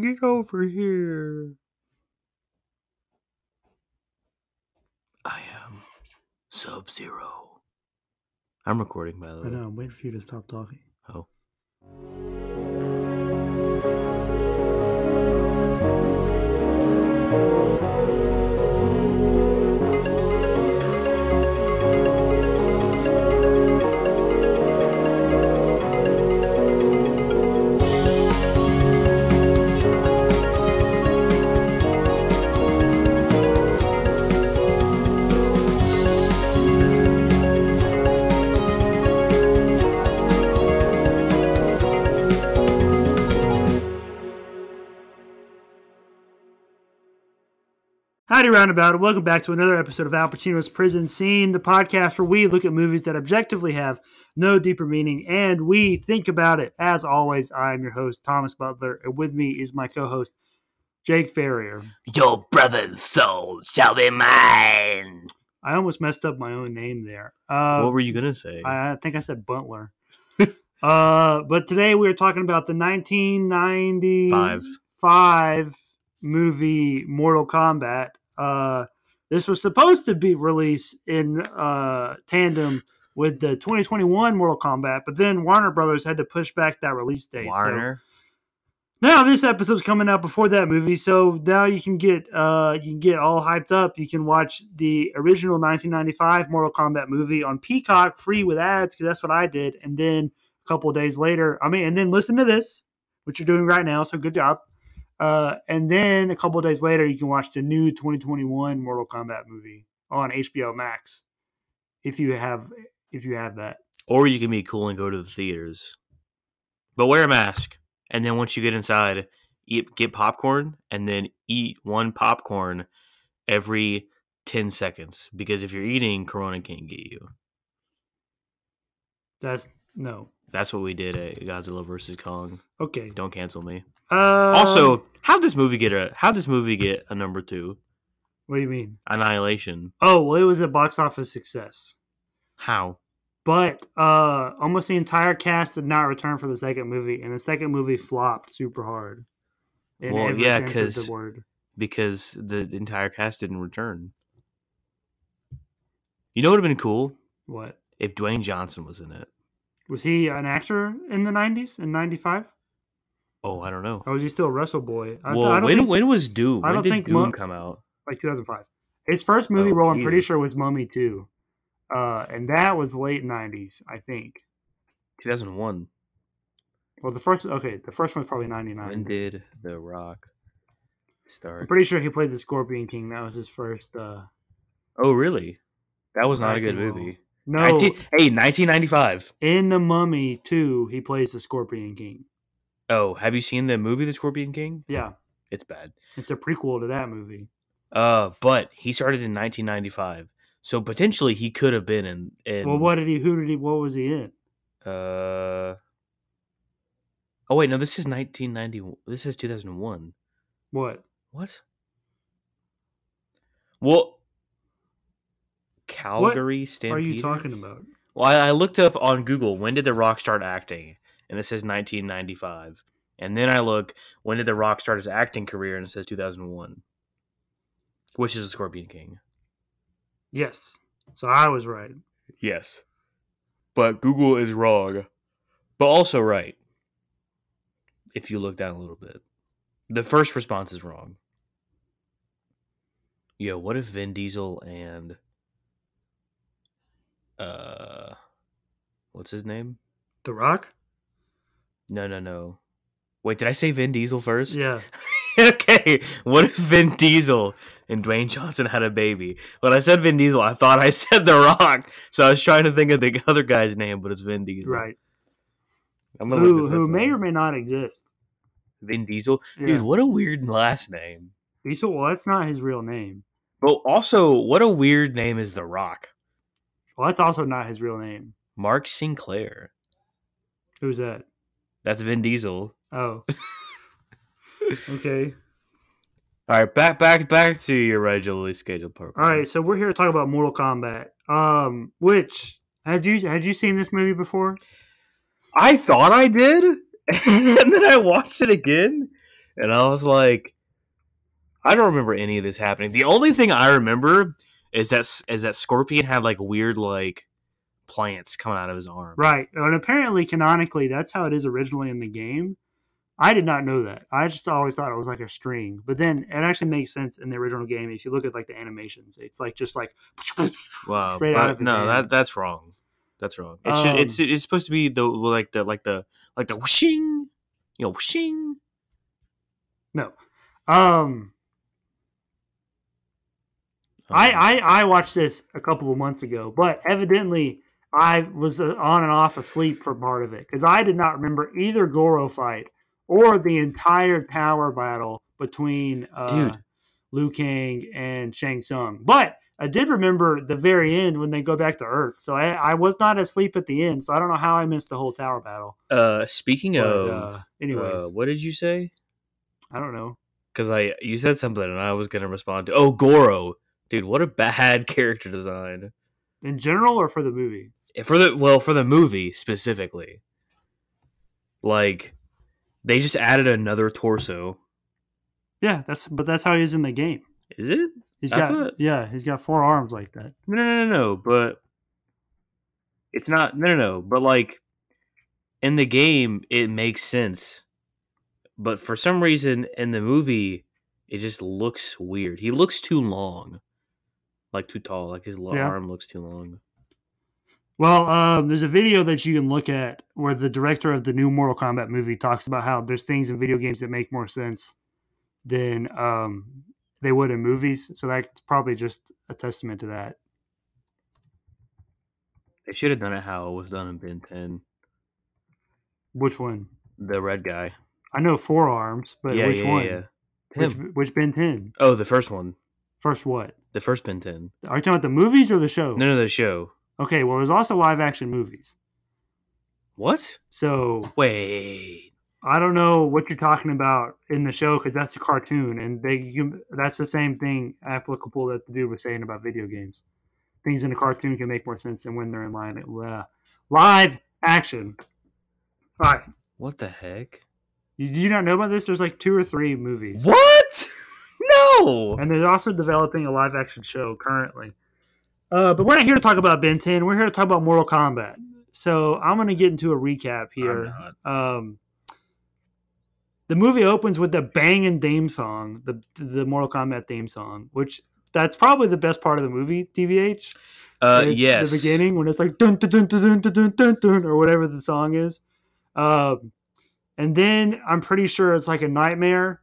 Get over here. I am Sub Zero. I'm recording, by the way. I way. know. I'm waiting for you to stop talking. Oh. Howdy, Roundabout, and welcome back to another episode of Al Pacino's Prison Scene, the podcast where we look at movies that objectively have no deeper meaning and we think about it. As always, I'm your host, Thomas Butler, and with me is my co host, Jake Ferrier. Your brother's soul shall be mine. I almost messed up my own name there. Uh, what were you gonna say? I, I think I said Butler. uh, but today we are talking about the 1995 Five. movie Mortal Kombat. Uh, this was supposed to be released in uh, tandem with the 2021 Mortal Kombat, but then Warner Brothers had to push back that release date. So Warner. now this episode's coming out before that movie, so now you can get uh you can get all hyped up. You can watch the original 1995 Mortal Kombat movie on Peacock free with ads because that's what I did. And then a couple of days later, I mean, and then listen to this, what you're doing right now. So good job. Uh, and then a couple of days later, you can watch the new 2021 Mortal Kombat movie on HBO Max if you have if you have that. Or you can be cool and go to the theaters. But wear a mask. And then once you get inside, eat, get popcorn and then eat one popcorn every 10 seconds. Because if you're eating, Corona can't get you. That's no That's what we did at Godzilla vs. Kong. okay. Don't cancel me. Uh, Also, how this movie get a how this movie get a number two? what do you mean? Annihilation. Oh, well, it was a box office success. How? But uh almost the entire cast did not return for the second movie, and the second movie flopped super hard. In Well, every yeah, sense of 'cause- the word. Because the entire cast didn't return. You know what would have been cool What if Dwayne Johnson was in it. was he an actor in the '90s in '95, Oh, I don't know. or was he still a Wrestle Boy? I, well, I don't when think, when was Doom? I don't did think Doom come out? like 2005. His first movie Oh, role, I'm pretty sure, was Mummy 2, uh, and that was late '90s, I think. 2001. Well, the first okay, the first one's probably 99. When '99. did The Rock start? I'm pretty sure he played the Scorpion King. That was his first. uh Oh, really? That was not a good role. movie. No, 19 hey, 1995. in the Mummy 2, he plays the Scorpion King. Oh, have you seen the movie The Scorpion King? Yeah, It's bad. it's a prequel to that movie. Uh, but he started in 1995, so potentially he could have been in. in well, what did he? Who did he? What was he in? Uh. Oh wait, no. This is 1990. This is 2001. What? What? Well, Calgary Are Stampede. What are you talking about? Well, I, I looked up on Google when did The Rock start acting, and it says 1995. And then I look when did The Rock start his acting career, and it says 2001, which is The Scorpion King. Yes. So I was right. Yes. But Google is wrong. But also right. If you look down a little bit. The first response is wrong. Yo, what if Vin Diesel and uh what's his name? The Rock. No, no, no. Wait, did I say Vin Diesel first? Yeah. okay, what if Vin Diesel and Dwayne Johnson had a baby? When I said Vin Diesel, I thought I said The Rock. So I was trying to think of the other guy's name, but it's Vin Diesel. Right. I'm gonna Who who may or may not exist. Vin Diesel. Yeah. Dude, what a weird last name. Diesel. Well, that's not his real name. But also, what a weird name is The Rock. Well, that's also not his real name. Mark Sinclair. Who's that? That's Vin Diesel. Oh. okay. All right, back back back to your regularly scheduled program. All right. So we're here to talk about Mortal Kombat. Um, which had you had you seen this movie before? I thought I did, and then I watched it again, and I was like, I don't remember any of this happening. The only thing I remember is that is that Scorpion had like weird like plants coming out of his arm. Right. And apparently, canonically, that's how it is originally in the game. I did not know that. I just always thought it was like a string. But then it actually makes sense in the original game. If you look at like the animations, it's like just like Wow. straight out of his no, hand. that that's wrong. That's wrong. It should, it's Um, it's supposed to be the like the like the like the whooshing, you know, whooshing. no. Um, I, Um, I I watched this a couple of months ago, but evidently I was uh, on and off asleep for part of it because I did not remember either Goro fight or the entire tower battle between uh, Dude. Liu Kang and Shang Tsung. But I did remember the very end when they go back to Earth. So I, I was not asleep at the end. So I don't know how I missed the whole tower battle. Uh, speaking But, of, uh, anyways, uh, what did you say? I don't know. Because I you said something and I was gonna respond to. Oh, Goro, dude, what a bad character design In general or for the movie? For the well for the movie specifically. Like, they just added another torso. Yeah, that's but that's how he is in the game. Is it? He's I got thought- yeah, he's got four arms like that. No, no, no, no. But it's not. No, no, no. But like in the game, it makes sense. But for some reason, in the movie, it just looks weird. He looks too long, like too tall. Like his Yeah. arm looks too long. Well, um, there's a video that you can look at where the director of the new Mortal Kombat movie talks about how there's things in video games that make more sense than um, they would in movies. So that's probably just a testament to that. They should have done it how it was done in Ben Ten. Which one? The red guy. I know four arms, but yeah, which yeah, one? yeah. Which, which Ben 10? Oh, the first one. First what? The first Ben Ten. Are you talking about the movies or the show? No, no, the show. Okay, well, there's also live action movies. What? So Wait. I don't know what you're talking about in the show because that's a cartoon, and they you, that's the same thing applicable that the dude was saying about video games. Things in a cartoon can make more sense than when they're in live, uh, live action. All right, What the heck? you, do you not know about this? There's like two or three movies, What? No. and they're also developing a live action show currently. Uh, but we're not here to talk about Ben 10. We're here to talk about Mortal Kombat. So I'm going to get into a recap here. Um, the movie opens with the bang and theme song, the the Mortal Kombat theme song, which that's probably the best part of the movie. TVH, Uh, yes. the beginning when it's like dun dun dun dun dun dun dun dun or whatever the song is. Um, and then I'm pretty sure it's like a nightmare,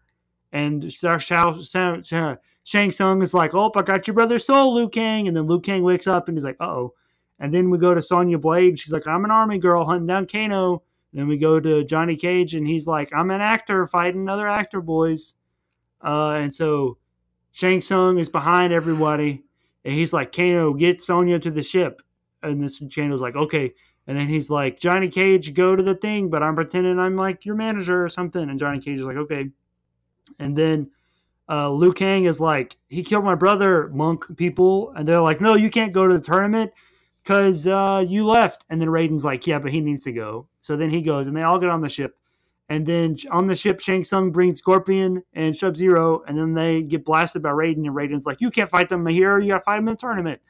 and Shao- Shao- Shang Tsung is like, "Oh, I got your brother's soul, Liu Kang," and then Liu Kang wakes up and he's like, "Oh." And then we go to Sonya Blade, and she's like, "I'm an army girl hunting down Kano." Then we go to Johnny Cage, and he's like, "I'm an actor fighting other actor boys." Uh, and so Shang Tsung is behind everybody, and he's like, "Kano, get Sonya to the ship." And this Kano's like, "Okay." And then he's like, "Johnny Cage, go to the thing," but I'm pretending I'm like your manager or something. And Johnny Cage is like, "Okay." And then uh, Liu Kang is like, "He killed my brother, monk people," and they're like, "No, you can't go to the tournament." because uh, you left. And then Raiden's like, yeah, but he needs to go. So then he goes, and they all get on the ship. And then on the ship, Shang Tsung brings Scorpion and Sub Zero, and then they get blasted by Raiden. And Raiden's like, you can't fight them here. You got to fight them in the tournament.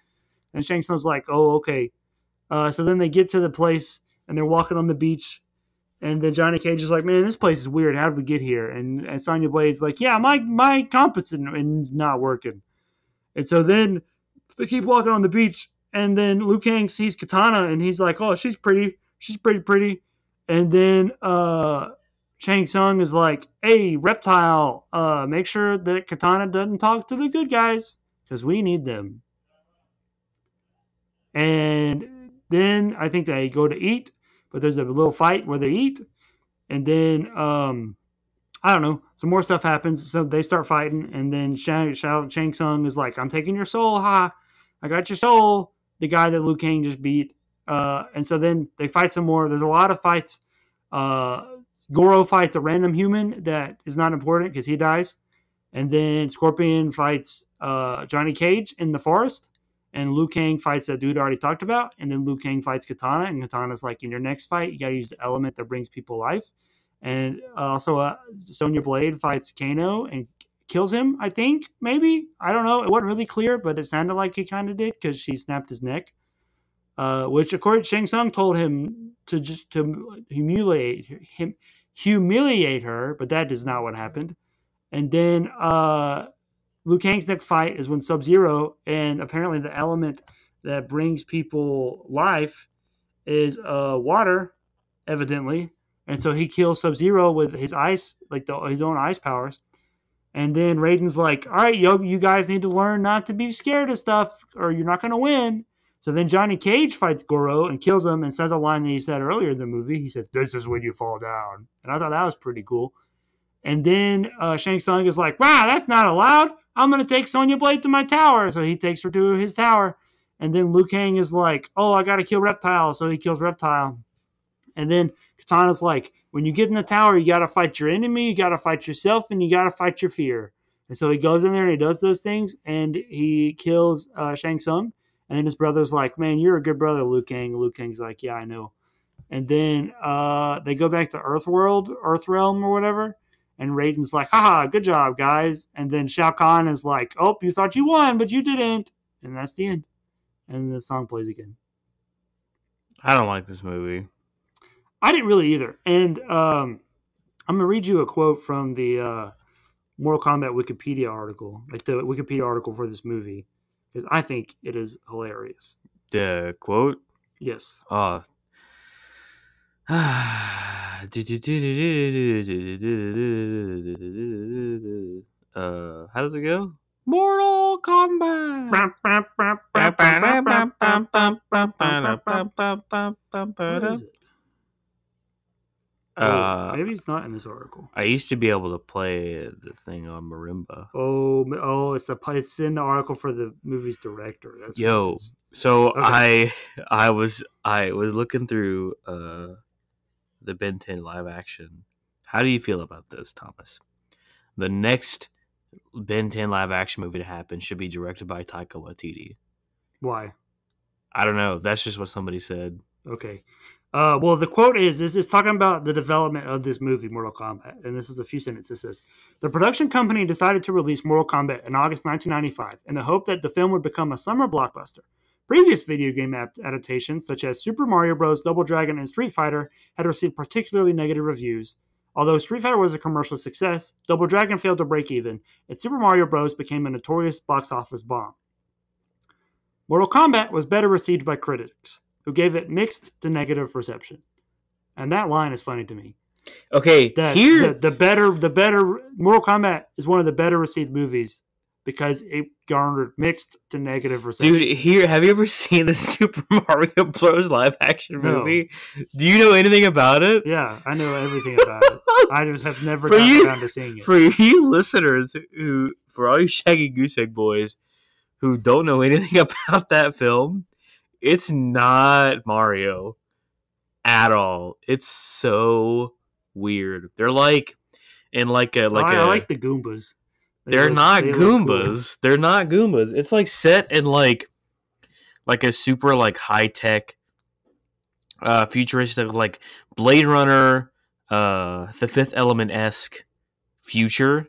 And Shang Tsung's like, oh, okay. Uh, so then they get to the place, and they're walking on the beach. And then Johnny Cage is like, man, this place is weird. How did we get here? And, and Sonya Blade's like, yeah, my, my compass is not working. And so then they keep walking on the beach, and then Liu Kang sees Katana, and he's like, "Oh, she's pretty. She's pretty pretty." And then uh, Shang Tsung is like, "Hey, reptile, uh, make sure that Katana doesn't talk to the good guys because we need them." And then I think they go to eat, but there's a little fight where they eat, and then um, I don't know, some more stuff happens. So they start fighting, and then Shang, Shang Tsung is like, "I'm taking your soul, ha! I got your soul." The guy that Liu Kang just beat, uh, and so then they fight some more. There's a lot of fights. Uh, Goro fights a random human that is not important because he dies, and then Scorpion fights uh, Johnny Cage in the forest, and Liu Kang fights that dude I already talked about, and then Liu Kang fights Katana, and Katana's like, in your next fight, you gotta use the element that brings people life. and also uh, Sonya Blade fights Kano and kills him. I think maybe I don't know. It wasn't really clear, but it sounded like he kind of did because she snapped his neck. Uh, which, according to Shang Tsung, told him to just to humiliate him, humiliate her, but that is not what happened. And then uh, Liu Kang's next fight is when Sub Zero, and apparently the element that brings people life is uh, water, evidently. And so he kills Sub Zero with his ice, like the, his own ice powers. And then Raiden's like, all right, yo, you guys need to learn not to be scared of stuff or you're not going to win. So then Johnny Cage fights Goro and kills him and says a line that he said earlier in the movie. He says, This is when you fall down. And I thought that was pretty cool. And then uh, Shang Tsung is like, Wow, that's not allowed. I'm going to take Sonya Blade to my tower. So he takes her to his tower. And then Liu Kang is like, Oh, I got to kill Reptile. So he kills Reptile. And then Katana's like, When you get in the tower, you got to fight your enemy, you got to fight yourself, and you got to fight your fear. And so he goes in there and he does those things and he kills uh, Shang Tsung. And then his brother's like, "Man, you're a good brother, Liu Kang." Liu Kang's like, "Yeah, I know." And then uh, they go back to Earth World, Earth Realm, or whatever. And Raiden's like, "Haha, good job, guys." And then Shao Kahn is like, "Oh, you thought you won, but you didn't." And that's the end. And the song plays again. I don't like this movie. I didn't really either. And um, I'm gonna read you a quote from the uh, Mortal Kombat Wikipedia article, like the Wikipedia article for this movie because I think it is hilarious. The quote? Yes. Oh. Uh, how does it go? Mortal Kombat. It? Uh, oh, maybe it's not in this article. I used to be able to play the thing on marimba. Oh, oh, it's the it's in the article for the movie's director. That's Yo, so Okay. I I was I was looking through uh the Ben 10 live action. How do you feel about this, Thomas? The next Ben 10 live action movie to happen should be directed by Taika Waititi. Why? I don't know. That's just what somebody said. Okay. Uh, well, the quote is this is talking about the development of this movie, Mortal Kombat, and this is a few sentences. It says the production company decided to release Mortal Kombat in August 1995 in the hope that the film would become a summer blockbuster. Previous video game adaptations, such as Super Mario Bros., Double Dragon, and Street Fighter, had received particularly negative reviews. Although Street Fighter was a commercial success, Double Dragon failed to break even, and Super Mario Bros. became a notorious box office bomb. Mortal Kombat was better received by critics, who gave it mixed to negative reception. And that line is funny to me. Okay, That here the, the better the better Mortal Kombat is one of the better received movies because it garnered mixed to negative reception. Dude, here, have you ever seen the Super Mario Bros. live action No. movie? Do you know anything about it? Yeah, I know everything about it. I just have never For gotten you- around to seeing it. For you listeners who, for all you Shaggy Goose Egg boys who don't know anything about that film, it's not Mario at all. It's so weird. They're like and like a like I, a I like the Goombas. They they're look- not they look cool. Goombas. They're not Goombas. It's like set in like like a super like high tech uh futuristic like Blade Runner, uh the fifth element esque future.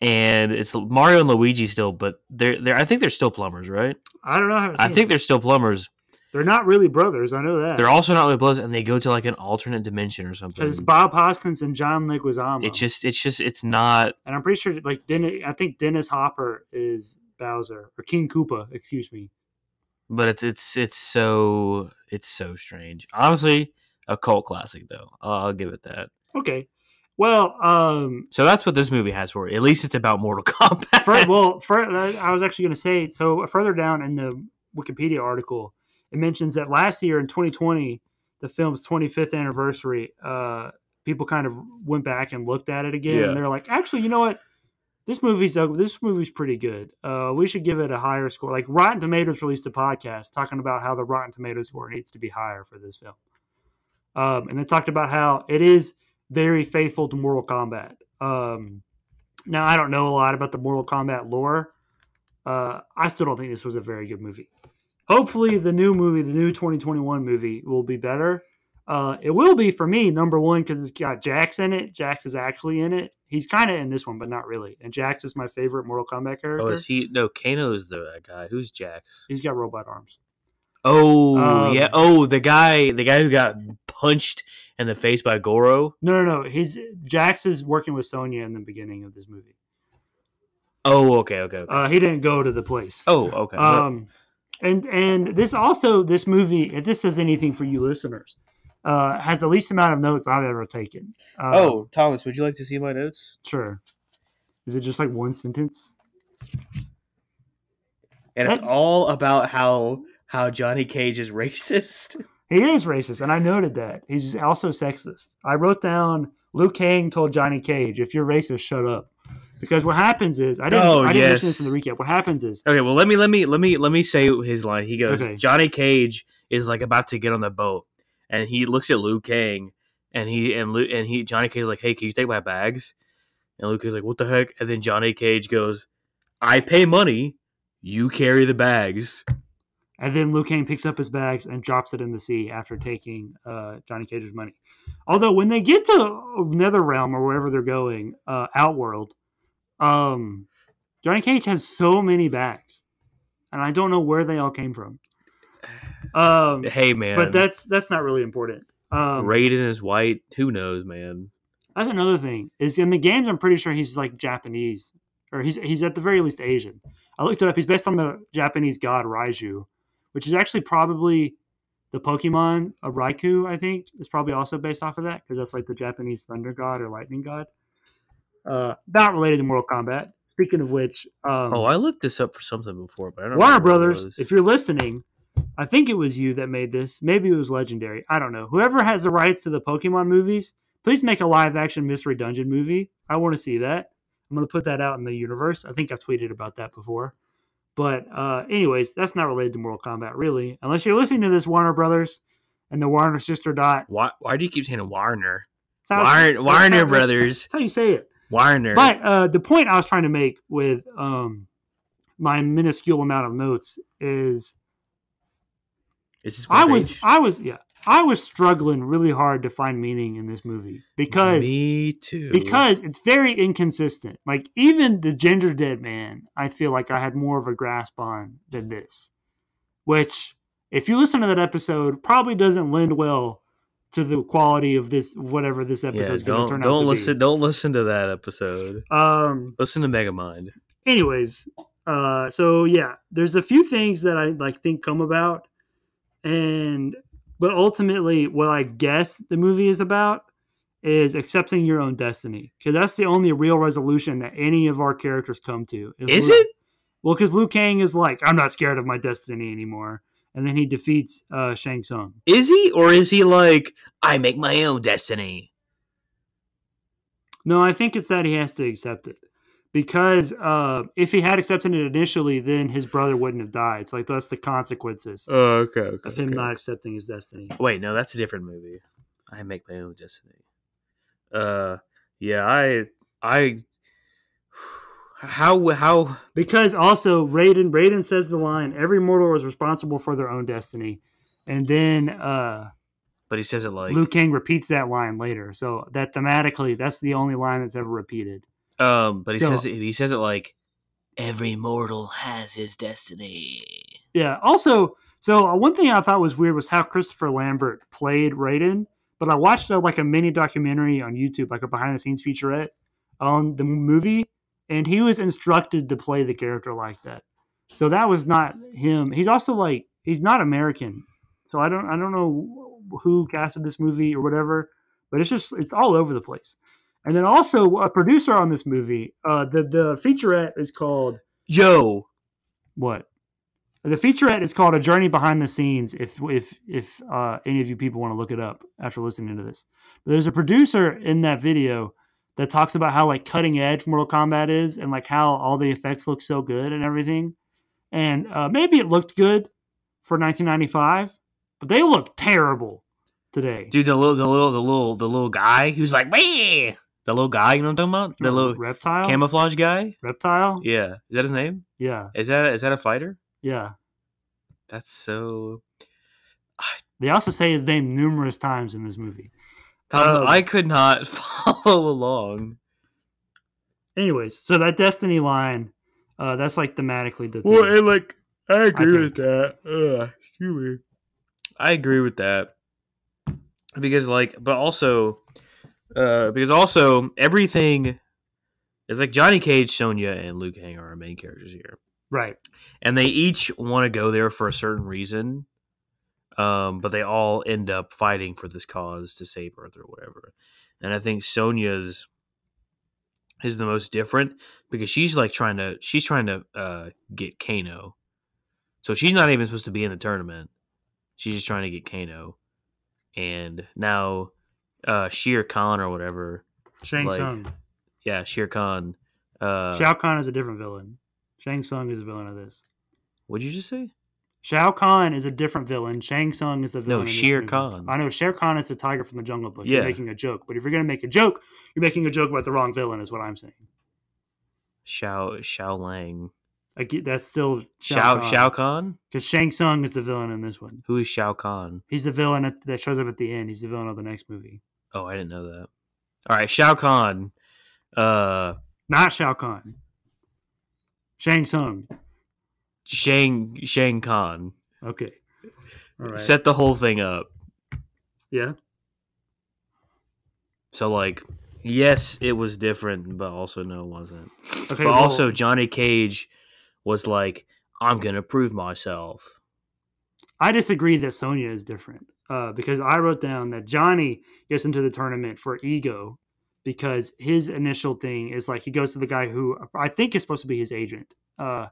And it's Mario and Luigi still, but they're they're I think they're still plumbers, right? I don't know. How I think they're still plumbers. They're not really brothers. I know that. They're also not really brothers, and they go to like an alternate dimension or something. because Bob Hoskins and John Leguizamo. It's just it's just it's not and I'm pretty sure like Dennis. I think Dennis Hopper is Bowser or King Koopa. Excuse me. but it's it's it's so it's so strange. Honestly, a cult classic though. I'll, I'll give it that. Okay. Well, um, So that's what this movie has for it. At least it's about Mortal Kombat. for, well, for, I was actually going to say so. Further down in the Wikipedia article, it mentions that last year in 2020, the film's 25th anniversary, uh, people kind of went back and looked at it again, Yeah. and they're like, actually, you know what? This movie's uh, this movie's pretty good. Uh, we should give it a higher score. Like Rotten Tomatoes released a podcast talking about how the Rotten Tomatoes score needs to be higher for this film, um, and they talked about how it is very faithful to Mortal Kombat. Um, now I don't know a lot about the Mortal Kombat lore. Uh, I still don't think this was a very good movie. Hopefully, the new movie, the new 2021 movie, will be better. Uh, it will be for me number one because it's got Jax in it. Jax is actually in it. He's kind of in this one, but not really. And Jax is my favorite Mortal Kombat character. Oh, is he? No, Kano's the guy. Who's Jax? He's got robot arms. Oh, Um, yeah. Oh, the guy, the guy who got punched in the face by Goro. No, no, no. He's Jax is working with Sonya in the beginning of this movie. Oh, okay, okay. okay. Uh, he didn't go to the place. oh, okay. Um, and and this also this movie, if this says anything for you listeners, uh, has the least amount of notes I've ever taken. Uh, oh, Thomas, would you like to see my notes? sure. Is it just like one sentence? And it's all about how how Johnny Cage is racist. He is racist, and I noted that. He's also sexist. I wrote down Liu Kang told Johnny Cage, "If you're racist, shut up." Because what happens is I didn't. Oh, I didn't mention yes. this in the recap. What happens is Okay, well let me let me let me let me say his line. He goes, Okay. Johnny Cage is like about to get on the boat, and he looks at Liu Kang, and he and Lu, and he Johnny Cage is like, hey, can you take my bags? And Liu Kang's like, what the heck? And then Johnny Cage goes, I pay money, you carry the bags. And then Liu Kang picks up his bags and drops it in the sea after taking uh, Johnny Cage's money. Although when they get to Netherrealm or wherever they're going, uh, Outworld, um, Johnny Cage has so many bags, and I don't know where they all came from. Um, Hey man, but that's that's not really important. Um, Raiden is white. Who knows, man? That's another thing. Is in the games, I'm pretty sure he's like Japanese, or he's he's at the very least Asian. I looked it up. He's based on the Japanese god Raiju, which is actually probably the Pokemon of Raikou. I think is probably also based off of that because that's like the Japanese thunder god or lightning god. Uh, not related to Mortal Kombat. Speaking of which, um, Oh, I looked this up for something before, but I don't Warner Brothers, if you're listening, I think it was you that made this. Maybe it was Legendary. I don't know. Whoever has the rights to the Pokemon movies, please make a live action Mystery Dungeon movie. I want to see that. I'm going to put that out in the universe. I think I've tweeted about that before. But, uh, anyways, that's not related to Mortal Kombat, really. Unless you're listening to this, Warner Brothers and the Warner Sister Dot. why why do you keep saying Warner? Warner, Warner Brothers. That's how you say it. Warner. But uh, the point I was trying to make with um, my minuscule amount of notes is Is this I was page? I was yeah I was struggling really hard to find meaning in this movie because me too. because it's very inconsistent. Like even the Gingerdead Man, I feel like I had more of a grasp on than this. Which, if you listen to that episode, probably doesn't lend well to the quality of this whatever this yeah, episode is going to don't turn out don't listen be. don't listen to that episode. Um. Listen to Megamind. anyways uh so yeah there's a few things that i like think come about and but ultimately what i guess the movie is about is accepting your own destiny because that's the only real resolution that any of our characters come to Is Liu- it? well because liu kang is like i'm not scared of my destiny anymore and then he defeats uh shang Tsung. Is he or is he like I make my own destiny? no i think it's that he has to accept it because uh if he had accepted it initially then his brother wouldn't have died so like that's the consequences Oh, okay, okay. of him okay. not accepting his destiny. Wait, no, that's a different movie. I make my own destiny. Uh, yeah, I, I, how, how, Because also Raiden Raiden says the line, every mortal is responsible for their own destiny. And then uh but he says it like, Liu Kang repeats that line later. So that thematically that's the only line that's ever repeated. um, but he So- says it, he says it like, every mortal has his destiny. Yeah. Also, so uh, one thing I thought was weird was how Christopher Lambert played Raiden. But I watched uh, like a mini documentary on YouTube, like a behind the scenes featurette on the movie, and he was instructed to play the character like that. So that was not him. He's also like he's not American, so I don't I don't know who casted this movie or whatever, but it's just it's all over the place. And then also a producer on this movie, uh, the the featurette is called Yo, what? The featurette is called "A Journey Behind the Scenes." If if if uh, any of you people want to look it up after listening to this, but there's a producer in that video that talks about how like cutting edge Mortal Kombat is, and like how all the effects look so good and everything. And uh, maybe it looked good for 1995, but they look terrible today. dude, the little, the little, the little, the little guy who's like, Wee! the little guy, you know what I'm talking about? The little reptile, camouflage guy. reptile, Yeah, is that his name? yeah, Is that is that a fighter? yeah. That's so. They also say his name numerous times in this movie. Thomas, Um, I could not follow along. Anyways, so that Destiny line, uh, that's like thematically the Well, thing. like I agree with that. Ugh, excuse me. I agree with that because, like, but also, uh, because also everything is like Johnny Cage, Sonya, and Liu Kang are our main characters here, right. and they each want to go there for a certain reason. Um, but they all end up fighting for this cause to save Earth or whatever. And I think Sonya's is the most different because she's like trying to she's trying to uh, get Kano. So she's not even supposed to be in the tournament. She's just trying to get Kano. And now uh Shere Khan or whatever. Shang Like, Tsung. Yeah, Shere Khan. Uh Shao Kahn is a different villain. Shang Tsung is a villain of this. what'd you just say? Shao Kahn is a different villain. Shang Tsung is the villain. in this Shere. Khan. I know Shere Khan is the tiger from the Jungle Book. Yeah. You're making a joke, but if you're gonna make a joke, you're making a joke about the wrong villain. Is what I'm saying. Shao Shao Lang. I get, that's still Shao Shao Shao Kahn? because Shang Tsung is the villain in this one. Who is Shao Kahn? He's the villain at, that shows up at the end. He's the villain of the next movie. Oh, I didn't know that. All right, Shao Kahn. Uh Not Shao Kahn. Shang Tsung. Shang Shang Khan. Okay. All right. Set the whole thing up. yeah. So like, yes, it was different, but also no, it wasn't. Okay. but well, also, Johnny Cage was like, "I'm gonna prove myself." I disagree that Sonya is different uh, because I wrote down that Johnny gets into the tournament for ego because his initial thing is like he goes to the guy who I think is supposed to be his agent. Uh,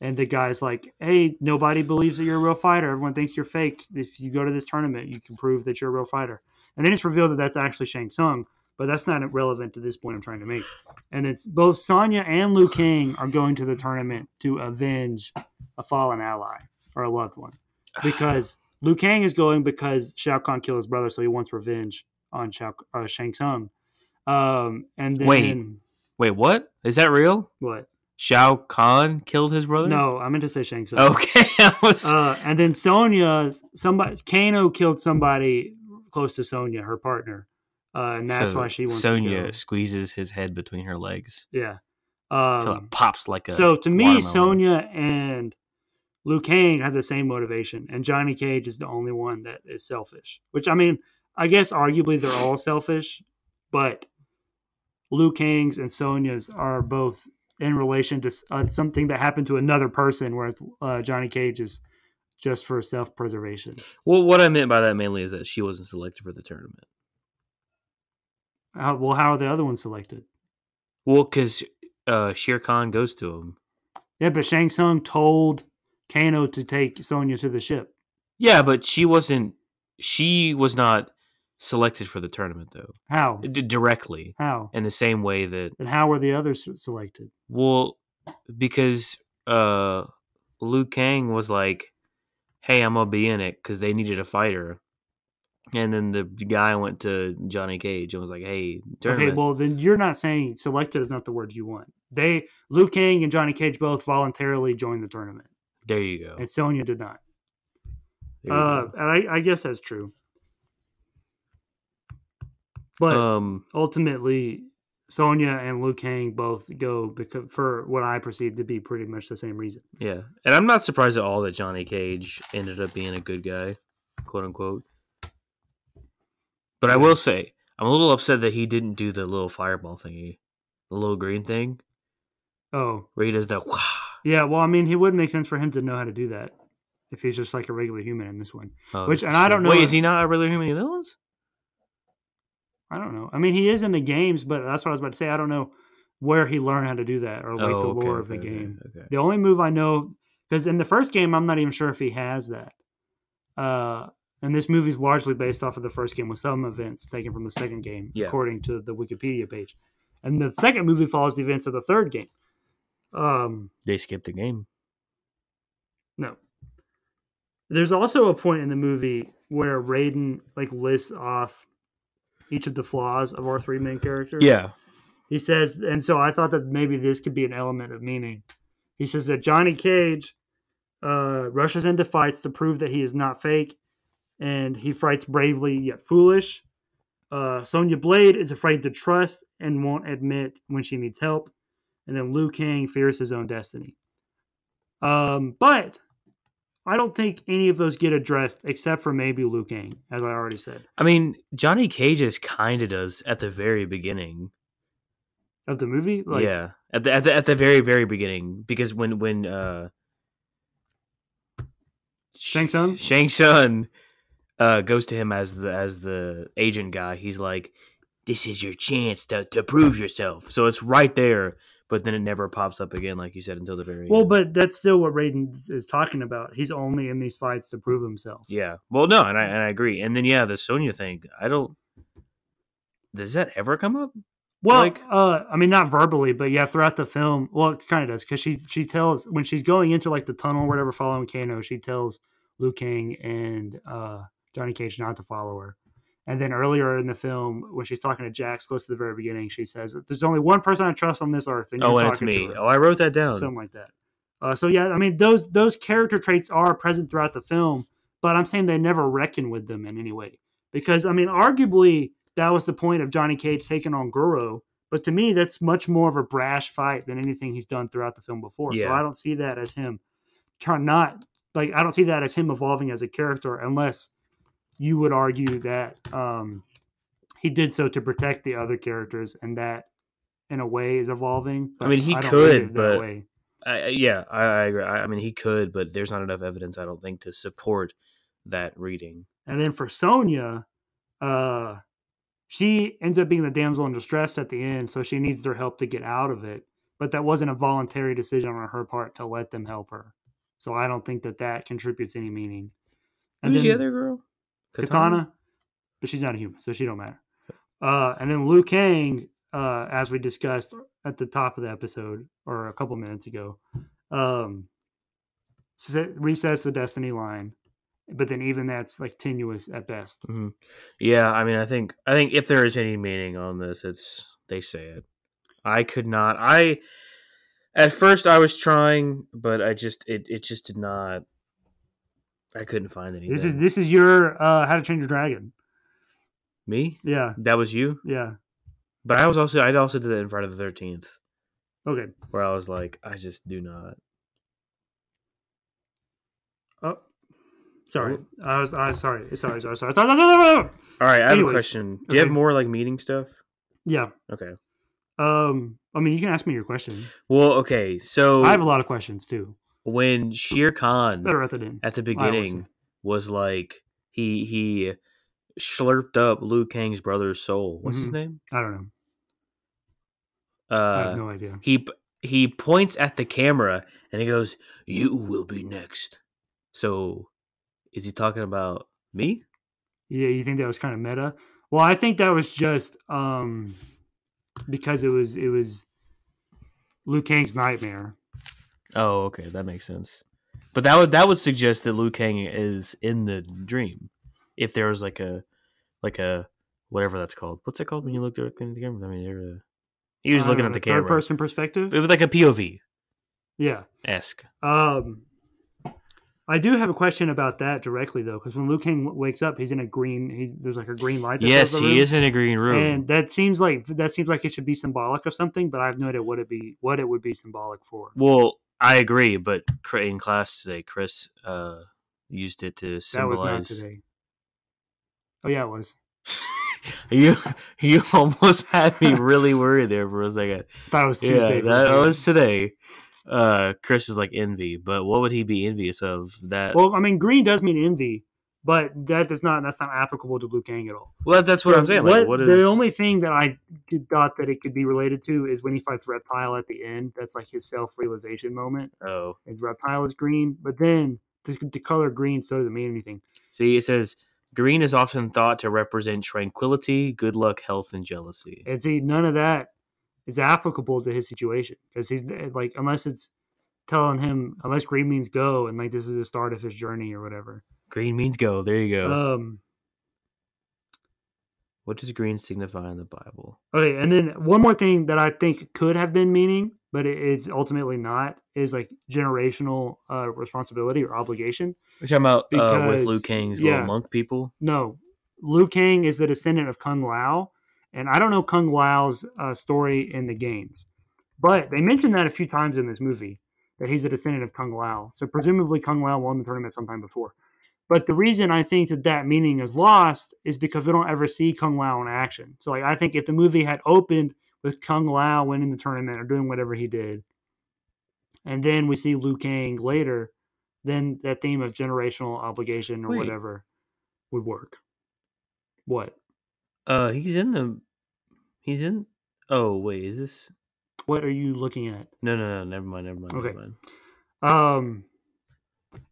and the guy's like, hey, nobody believes that you're a real fighter. Everyone thinks you're fake. If you go to this tournament, you can prove that you're a real fighter. And then it's revealed that that's actually Shang Tsung, but that's not relevant to this point I'm trying to make. And it's both Sonya and Liu Kang are going to the tournament to avenge a fallen ally or a loved one because Liu Kang is going because Shao Kahn killed his brother, so he wants revenge on Shao, uh, Shang Tsung. Um, and then Wait. Wait, what? Is that real? what? Shao Kahn killed his brother? No, I meant to say Shang Tsung. Okay, was. Uh, and then Sonya, somebody Kano killed somebody close to Sonya, her partner, uh, and that's so why she wants Sonya squeezes his head between her legs Yeah. Um, it pops like a. so to me. Sonya and Liu Kang have the same motivation, and Johnny Cage is the only one that is selfish. Which I mean, I guess arguably they're all selfish, but Liu Kang's and Sonya's are both in relation to uh, something that happened to another person, whereas uh, Johnny Cage is just for self preservation. Well, what I meant by that mainly is that she wasn't selected for the tournament. How, well, how are the other ones selected? Well, because uh, Shere Khan goes to him. Yeah, but Shang Tsung told Kano to take Sonya to the ship. Yeah, but she wasn't. She was not selected for the tournament though, How? D- directly How? in the same way that And how were the others selected? well, because uh, Liu Kang was like, "Hey, I'm gonna be in it" because they needed a fighter, and then the guy went to Johnny Cage and was like, "Hey, tournament." Okay, well then you're not saying selected is not the word you want. They Liu Kang and Johnny Cage both voluntarily joined the tournament, there you go. and Sonya did not. Uh, go. and I, I guess that's true. But um, ultimately, Sonya and Liu Kang both go because for what I perceive to be pretty much the same reason. yeah, and I'm not surprised at all that Johnny Cage ended up being a good guy, quote unquote. But I will say, I'm a little upset that he didn't do the little fireball thingy, the little green thing Oh, where he does that. Wah! yeah. Well, I mean, it would make sense for him to know how to do that if he's just like a regular human in this one. Oh, Which- and I don't know Wait, if- is he not a regular human in the other ones? I don't know. I mean, he is in the games, but that's what I was about to say. I don't know where he learned how to do that or like the Oh, okay, lore of the okay, okay, game. Okay. The only move I know, because in the first game, I'm not even sure if he has that. Uh, and this movie's largely based off of the first game with some events taken from the second game, Yeah. according to the Wikipedia page. And the second movie follows the events of the third game. Um, They skipped the game. no. There's also a point in the movie where Raiden like lists off each of the flaws of our three main characters. Yeah. He says, and so I thought that maybe this could be an element of meaning. He says that Johnny Cage uh, rushes into fights to prove that he is not fake, and he fights bravely yet foolish. Uh, Sonya Blade is afraid to trust and won't admit when she needs help. And then Liu Kang fears his own destiny. Um, but I don't think any of those get addressed except for maybe Liu Kang, as I already said. I mean, Johnny Cage's kind of does at the very beginning. Of the movie? Like, yeah, at the, at the at the very very beginning, because when when uh, Shang Tsung? Shang Tsung uh, goes to him as the as the agent guy. He's like, "This is your chance to to prove yourself." So it's right there, but then it never pops up again, like you said, until the very Well, end. but that's still what Raiden is talking about. He's only in these fights to prove himself. yeah, well, no, and I and I agree. And then yeah, the Sonya thing. I don't. Does that ever come up? Well, Like- uh, I mean, not verbally, but yeah, throughout the film, well, it kind of does because she she tells when she's going into like the tunnel or whatever, following Kano, she tells Liu Kang and uh, Johnny Cage not to follow her. And then earlier in the film, when she's talking to Jax, close to the very beginning, she says, "There's only one person I trust on this earth, and you're Oh, and it's me. Oh, I wrote that down. something like that. Uh, so yeah, I mean those those character traits are present throughout the film, but I'm saying they never reckon with them in any way because I mean arguably that was the point of Johnny Cage taking on Goro, but to me that's much more of a brash fight than anything he's done throughout the film before. So I don't see that as him trying not like I don't see that as him evolving as a character unless you would argue that um, he did so to protect the other characters and that in a way is evolving. I mean, he don't could, but- way. I, I- yeah, I, I agree. I, I mean, he could, but there's not enough evidence, I don't think, to support that reading. And then for Sonya, uh, she ends up being the damsel in distress at the end, so she needs their help to get out of it. But that wasn't a voluntary decision on her part to let them help her. So I don't think that that contributes any meaning. And Who's the other girl? Katana, but she's not a human, so she don't matter. Uh, and then Liu Kang, uh, as we discussed at the top of the episode or a couple minutes ago, um, set, resets the destiny line, but then even that's like tenuous at best. Mhm. Yeah, I mean, I think I think if there is any meaning on this, it's they say it. I could not. I at first I was trying, but I just it it just did not. I couldn't find anything. This is this is your uh, How to Train Your Dragon. me. Yeah, That was you, yeah. but I was also I also did it in Friday the Thirteenth, Okay. where I was like, I just do not. Oh, sorry. I was I was sorry. Sorry. Sorry. Sorry. All right, I have Anyways, a question. Do you have more like meeting stuff? Yeah. Okay. Um. I mean, you can ask me your question. Well, okay. So I have a lot of questions too. When Shere Khan Better at the end. at the beginning was like he he slurped up Liu Kang's brother's soul. What's his Mhm. name? I don't know. I have Uh, no idea. he he points at the camera and he goes, "You will be next." So, is he talking about me? Yeah, you think that was kind of meta? Well, I think that was just um because it was it was Liu Kang's nightmare. Oh, okay, that makes sense. But that would that would suggest that Liu Kang is in the dream. If there was like a like a whatever that's called. What's it called when you look directly into the camera? I mean, you're, uh, he was looking don't at the know, camera. Third person perspective. It was like a POV Yeah. esque. Um, I do have a question about that directly though, because when Liu Kang wakes up, he's in a green. He's there's like a green light. That Yes, he room, is in a green room. and that seems like that seems like it should be symbolic of something, but I have no idea what it be what it would be symbolic for. well, I agree, but in class today, Chris uh, used it to That was not symbolize. today. Oh yeah, it was. you you almost had me really worried there for a second. It was Tuesday. a that was today. Uh, Chris is like envy, but what would he be envious of? That Well, I mean, green does mean envy, but that does not. That's not applicable to Liu Kang at all. that, that's what So I'm saying. Like, what is the only thing that I thought that it could be related to is when he fights Reptile at the end. That's like his self realization moment. Oh, And Reptile is green, but then the, the color green so doesn't mean anything. see, it says green is often thought to represent tranquility, good luck, health, and jealousy. And see, none of that is applicable to his situation because he's eh, like, unless it's telling him, unless green means go, and like this is the start of his journey or whatever. Green means go. There you go. Um, what does green signify in the Bible? Okay, and then one more thing that I think could have been meaning, but it is ultimately not, is like generational uh, responsibility or obligation. We're talking about uh, with Because- Liu Kang's yeah. little monk people. No, Liu Kang is the descendant of Kung Lao, and I don't know Kung Lao's uh, story in the games, but they mentioned that a few times in this movie that he's a descendant of Kung Lao. So presumably Kung Lao won the tournament sometime before. But the reason I think that that meaning is lost is because we don't ever see Kung Lao in action. So like I think if the movie had opened with Kung Lao winning the tournament or doing whatever he did, and then we see Liu Kang later, then that theme of generational obligation or Wait. whatever would work. What? Uh, he's in the. He's in. Oh wait, is this? What are you looking at? No, no, no. Never mind. Never mind. Okay. Never mind. Um,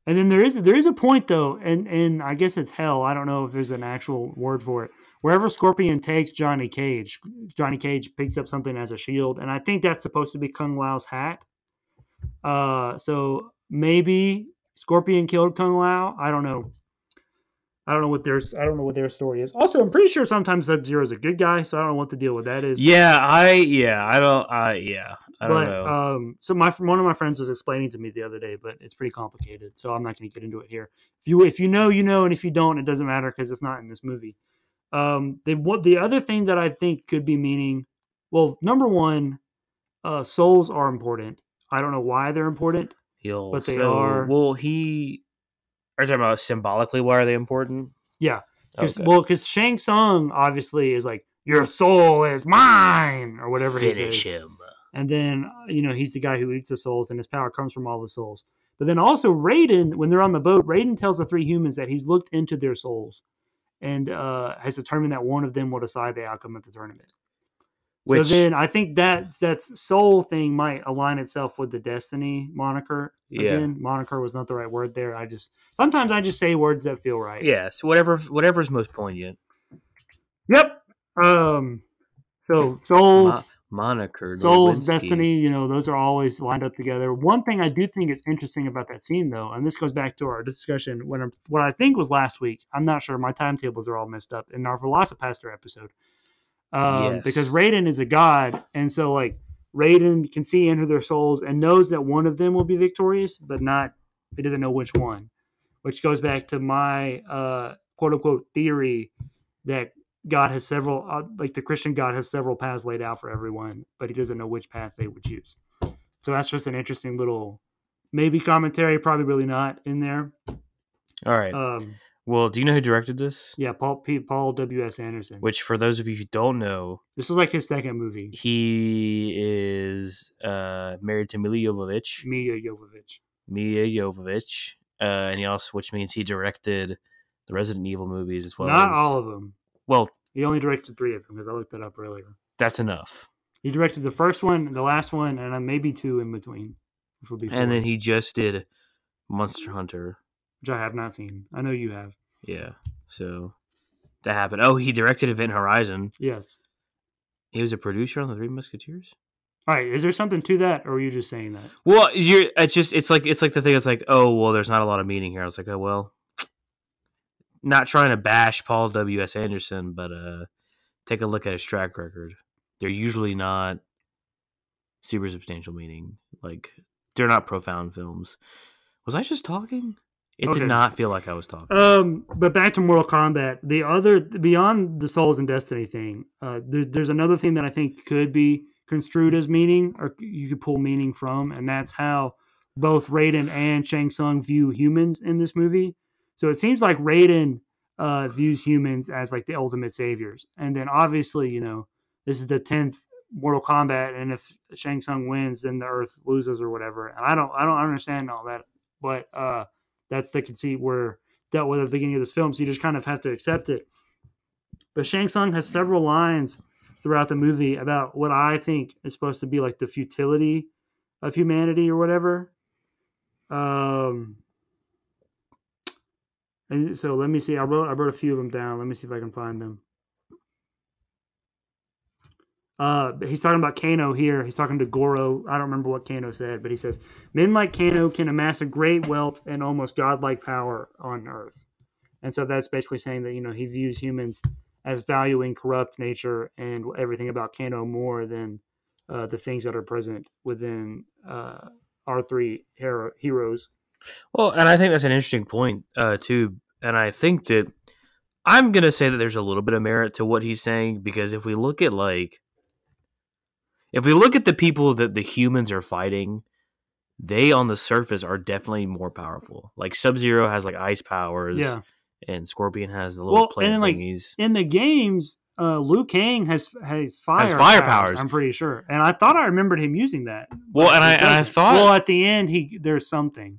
and then there is there is a point though, and and I guess it's hell. I don't know if there's an actual word for it. Wherever Scorpion takes Johnny Cage, Johnny Cage picks up something as a shield, and I think that's supposed to be Kung Lao's hat. Uh, so maybe Scorpion killed Kung Lao. I don't know. I don't know what their I don't know what their story is. Also, I'm pretty sure sometimes Sub Zero is a good guy, so I don't know what the deal with that is. Yeah, I. Yeah, I don't. I. Yeah, I don't but know. um, so my one of my friends was explaining to me the other day, but it's pretty complicated, so I'm not going to get into it here. If you if you know, you know, and if you don't, it doesn't matter because it's not in this movie. Um, they what the other thing that I think could be meaning, well, number one, uh, souls are important. I don't know why they're important. He'll, but they so, are- Well, he. Are you talking about symbolically? Why are they important? Yeah, Cause, Okay. well, because Shang Tsung obviously is like your soul is mine or whatever he Finish says. him. And then, you know, he's the guy who eats the souls, and his power comes from all the souls. But then also, Raiden, when they're on the boat, Raiden tells the three humans that he's looked into their souls and uh, has determined that one of them will decide the outcome of the tournament. Which so then I think that that soul thing might align itself with the destiny moniker. Yeah. Again, moniker was not the right word there. I just sometimes I just say words that feel right. yes, whatever whatever's most poignant. Yep. Um. So souls. Moniker. Souls, Destiny, you know, those are always lined up together. One thing I do think is interesting about that scene, though, and this goes back to our discussion when I'm, what I think was last week. I'm not sure. My timetables are all messed up in our VelociPastor episode. Um, Yes. Because Raiden is a god, and so like Raiden can see into their souls and knows that one of them will be victorious, but not he doesn't know which one. Which goes back to my uh, quote unquote theory that God has several, uh, like the Christian God has several paths laid out for everyone, but he doesn't know which path they would choose. So that's just an interesting little, maybe commentary, probably really not in there. All right. Um, well, do you know who directed this? yeah, Paul P, Paul W S Anderson. Which, for those of you who don't know, This is like his second movie. he is uh, married to Milla Jovovich. Mia Jovovich. Mia Jovovich, uh, and he also, which means he directed the Resident Evil movies as well. Not as, all of them. Well, He only directed three of them because I looked that up earlier. that's enough. He directed the first one, the last one, and maybe two in between, which will be four, And then he just did Monster Hunter. which I have not seen. I know you have. Yeah, so that happened. Oh, he directed Event Horizon. Yes. He was a producer on the Three Musketeers. All right. Is there something to that, or are you just saying that? Well, you're. It's just. It's like. It's like the thing. It's like. Oh well, there's not a lot of meaning here. I was like, oh well. Not trying to bash Paul W. S. Anderson, but uh, take a look at his track record. They're usually not super substantial meaning. Like they're not profound films. Was I just talking? It Okay. did not feel like I was talking. Um, but back to Mortal Kombat. The other beyond the Souls and Destiny thing, uh, there, there's another thing that I think could be construed as meaning, or you could pull meaning from, and that's how both Raiden and Shang Tsung view humans in this movie. So it seems like Raiden uh, views humans as like the ultimate saviors, and then obviously, you know, this is the tenth Mortal Kombat, and if Shang Tsung wins, then the Earth loses or whatever. And I don't, I don't understand all that, but uh, that's the conceit we're dealt with at the beginning of this film. So you just kind of have to accept it. But Shang Tsung has several lines throughout the movie about what I think is supposed to be like the futility of humanity or whatever. Um, and so let me see. I wrote I wrote a few of them down. Let me see if I can find them. Uh, he's talking about Kano here. He's talking to Goro. I don't remember what Kano said, but he says, Men like Kano can amass a great wealth and almost godlike power on earth. And so that's basically saying that, you know, he views humans as valuing corrupt nature and everything about Kano more than uh, the things that are present within uh, our three hero- heroes. Well, and I think that's an interesting point uh, too. And I think that I'm gonna say that there's a little bit of merit to what he's saying because if we look at like, if we look at the people that the humans are fighting, they on the surface are definitely more powerful. Like Sub Zero has like ice powers, Yeah. and Scorpion has the little Well, plant and like, thingies. In the games, uh, Liu Kang has has fire fire powers. I'm pretty sure, and I thought I remembered him using that. Well, and I and I thought well at the end he there's something,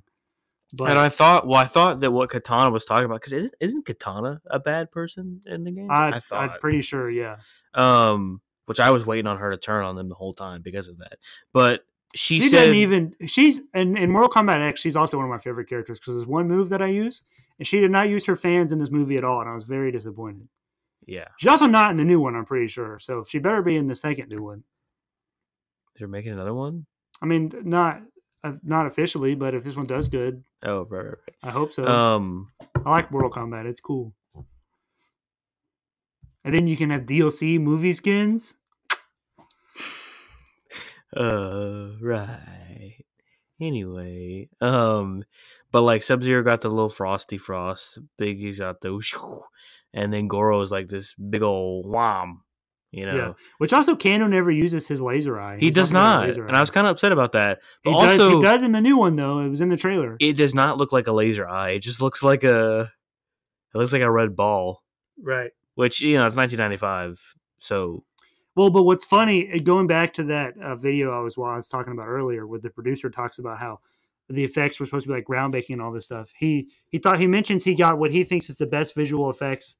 but and I thought well I thought that what Katana was talking about because isn't, isn't Katana a bad person in the game? I, thought I'm pretty sure, yeah. um which I was waiting on her to turn on them the whole time because of that. But she, She said doesn't even. She's in, in Mortal Kombat X. She's also one of my favorite characters because there's one move that I use, and she did not use her fans in this movie at all, and I was very disappointed. yeah She's also not in the new one. I'm pretty sure, so she better be in the second new one. they're making another one. I mean, not uh, not officially, but if this one does good, Oh right right, I hope so. Um I like Mortal Kombat. It's cool. And then you can have DLC movie skins. uh right. Anyway, um, but like Sub Zero got the little frosty frost, Biggie's got the whoosh, and then Goro's like this big old wham, you know. Yeah. Which also Kano never uses his laser eye. He He's does not, and I was kind of upset about that. But he also, does, he does in the new one though. It was in the trailer. it does not look like a laser eye. It just looks like a, it looks like a red ball, right. which you know it's 1995, so Well, but what's funny, uh, going back to that uh, video I was, well, I was talking about earlier, where the producer talks about how the effects were supposed to be like groundbreaking and all this stuff. He he thought he mentions he got what he thinks is the best visual effects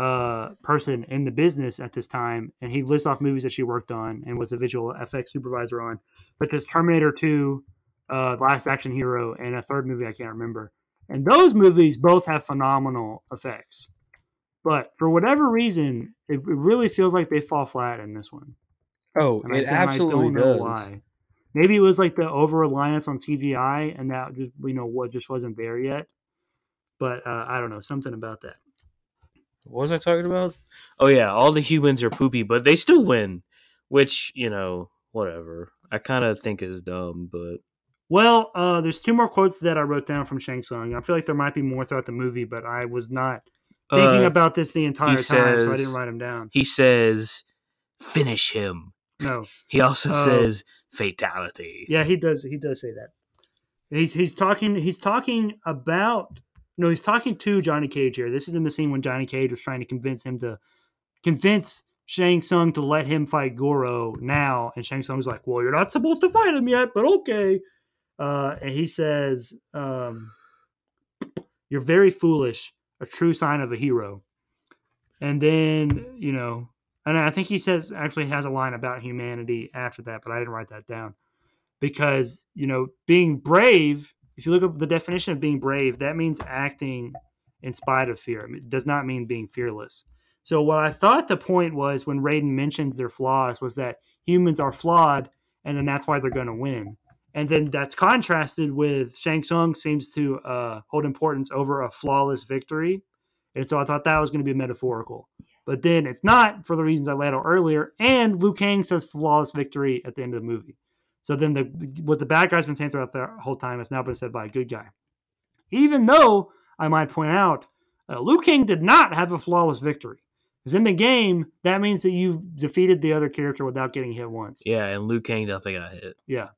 uh, person in the business at this time, and he lists off movies that she worked on and was a visual effects supervisor on, such as Terminator Two, uh, Last Action Hero, and a third movie I can't remember. And those movies both have phenomenal effects. But for whatever reason, it, it really feels like they fall flat in this one. oh, And I- and I don't know why. Maybe it was like the over reliance on CGI, and that just you know what just wasn't there yet. But uh, I don't know something about that. What was I talking about? Oh yeah, all the humans are poopy, but they still win, which you know, whatever. I kind of think is dumb, but Well, uh, there's two more quotes that I wrote down from Shang Tsung. I feel like there might be more throughout the movie, but I was not thinking uh, about this the entire time, so I didn't write them down. he says, "Finish him." No, He also Oh. says, "Fatality." yeah, he does. He does say that. He's he's talking. He's talking about. No, he's talking to Johnny Cage here. This is in the scene when Johnny Cage was trying to convince him to convince Shang Tsung to let him fight Goro now, and Shang Tsung's like, "Well, you're not supposed to fight him yet, but okay." Uh, and he says, um, "You're very foolish. A true sign of a hero." And then you know, and I think he says actually has a line about humanity after that, but I didn't write that down because you know being brave. If you look up the definition of being brave, that means acting in spite of fear. It does not mean being fearless. So what I thought the point was when Raiden mentions their flaws was that humans are flawed, and then that's why they're going to win. And then that's contrasted with Shang Tsung seems to uh, hold importance over a flawless victory, and so I thought that was going to be metaphorical. But then it's not for the reasons I laid out earlier. And Liu Kang says flawless victory at the end of the movie. So then the what the bad guy's been saying throughout the whole time has now been said by a good guy. Even though I might point out, uh, Liu Kang did not have a flawless victory. Because in the game, that means that you've defeated the other character without getting hit once. Yeah, and Liu Kang definitely got hit. Yeah.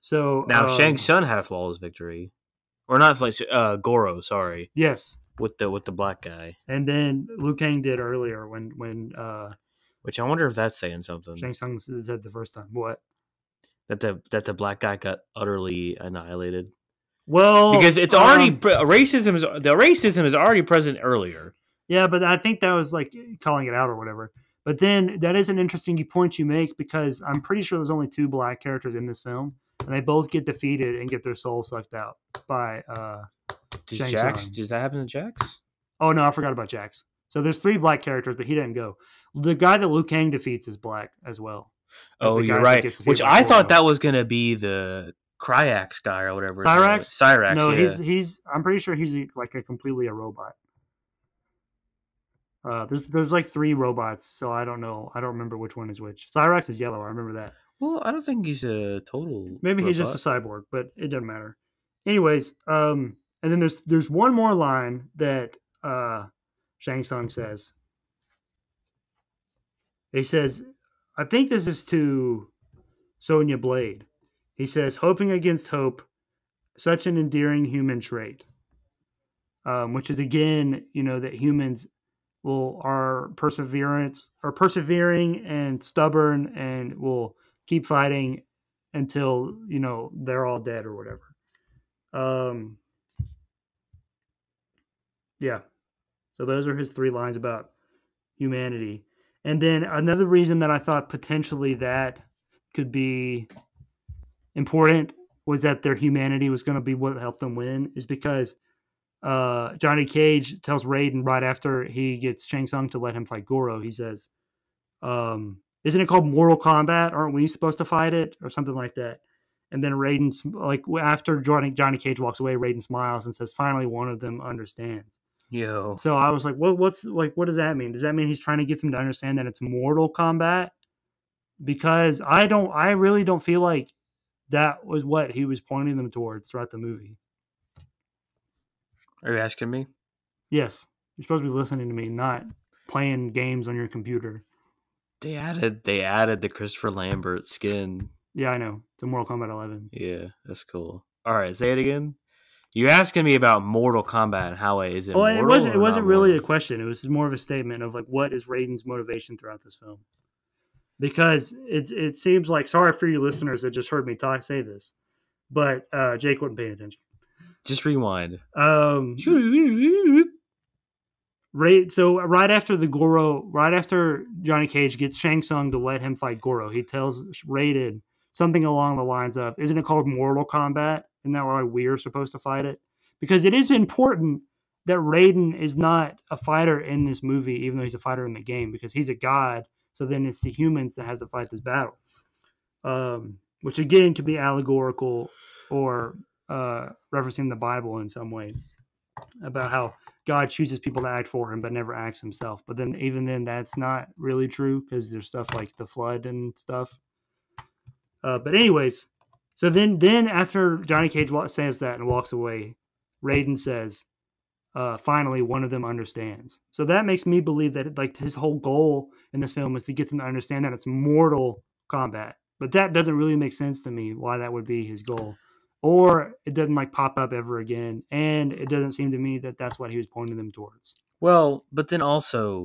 So Now um, Shang Tsung had a flawless victory, or not like uh, Goro. Sorry, Yes, with the with the black guy. and then Liu Kang did earlier when when uh, Which I wonder if that's saying something Shang Tsung said the first time. What? That the that the black guy got utterly annihilated Well, because it's already um, racism is the racism is already present earlier. Yeah, but I think that was like calling it out or whatever. But then that is an interesting point you make because I'm pretty sure there's only two black characters in this film, and they both get defeated and get their soul sucked out by. uh Does Shang Jax? Does that happen to Jax? Oh no, I forgot about Jax. So there's three black characters, but he didn't go. The guy that Liu Kang defeats is black as well. Oh, you're right. Which I thought Goro. that was gonna be the Cryax guy or whatever. Cyrax? Cyrax. no, yeah. he's he's. I'm pretty sure he's like a completely a robot. Uh, there's there's like three robots, so I don't know. I don't remember which one is which. Cyrax is yellow. I remember that. Well, I don't think he's a total. Maybe he's just a cyborg, but it doesn't matter. anyways, um, and then there's there's one more line that uh, Shang Tsung says. He says, "I think this is to Sonya Blade." He says, "Hoping against hope, such an endearing human trait." Um, which is again, you know, that humans will are perseverance are persevering and stubborn and will keep fighting until you know they're all dead or whatever. Um, yeah. So those are his three lines about humanity. And then another reason that I thought potentially that could be important was that their humanity was going to be what helped them win is because uh, Johnny Cage tells Raiden right after he gets Shang Tsung to let him fight Goro, he says, um, isn't it called Mortal Kombat? Aren't we supposed to fight it or something like that? And then Raiden, like after Johnny Johnny Cage walks away, Raiden smiles and says, "Finally, one of them understands." Yo. So I was like, "What? What's like? What does that mean? Does that mean he's trying to get them to understand that it's Mortal Kombat?" Because I don't, I really don't feel like that was what he was pointing them towards throughout the movie. Are you asking me? Yes, you're supposed to be listening to me, not playing games on your computer. They added they added the Christopher Lambert skin. Yeah, I know. To Mortal Kombat 11. Yeah, that's cool. All right, say it again. You're asking me about Mortal Kombat and how it is it. Well, it wasn't. It wasn't really a question. It was more of a statement of like, what is Raiden's motivation throughout this film? Because it's it seems like sorry for you listeners that just heard me talk say this, but uh, Jake wasn't paying attention. Just rewind. Um, right. So right after the Goro, right after Johnny Cage gets Shang Tsung to let him fight Goro, he tells Raiden something along the lines of, "Isn't it called Mortal Kombat? Isn't that why we're supposed to fight it?" Because it is important that Raiden is not a fighter in this movie, even though he's a fighter in the game, because he's a god. So then it's the humans that have to fight this battle, um, which again could be allegorical or uh, referencing the Bible in some way about how God chooses people to act for him, but never acts himself. But then, even then, that's not really true because there's stuff like the flood and stuff. Uh, but anyways, so then, then after Johnny Cage says that and walks away, Raiden says, uh, "Finally, one of them understands." So that makes me believe that like his whole goal in this film is to get them to understand that it's mortal combat. But that doesn't really make sense to me. Why that would be his goal, or it doesn't like pop up ever again, and it doesn't seem to me that that's what he was pointing them towards. Well, but then also,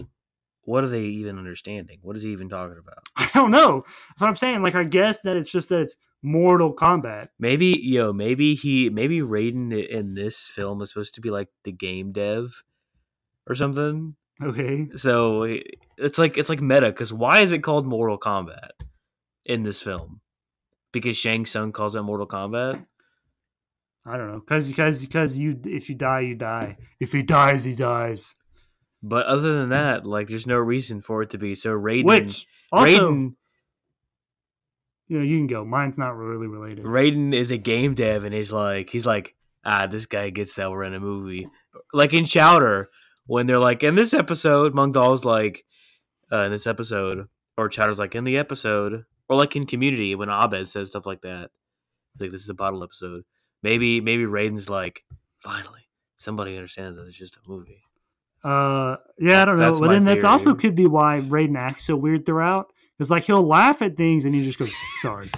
what are they even understanding? What is he even talking about? I don't know. That's what I'm saying. Like, I guess that it's just that it's Mortal Kombat. Maybe yo, maybe he, maybe Raiden in this film is supposed to be like the game dev or something. Okay. So it's like it's like meta because why is it called Mortal Kombat in this film? Because Shang Tsung calls it Mortal Kombat. I don't know. Because because because you if you die, you die. If he dies, he dies. But other than that, like, there's no reason for it to be. So Raiden, Which also, Raiden, you know, you can go. Mine's not really related. Raiden is a game dev, and he's like, he's like, ah, this guy gets that we're in a movie. Like in Chowder, when they're like, in this episode, Mung Daal's like, uh, in this episode, or Chowder's like, in the episode, or like in Community, when Abed says stuff like that. It's like, this is a bottle episode. Maybe, maybe Raiden's like, finally, somebody understands that it's just a movie. Uh, yeah, I don't know. But then that's also could be why Raiden acts so weird throughout. Because like he'll laugh at things and he just goes sorry,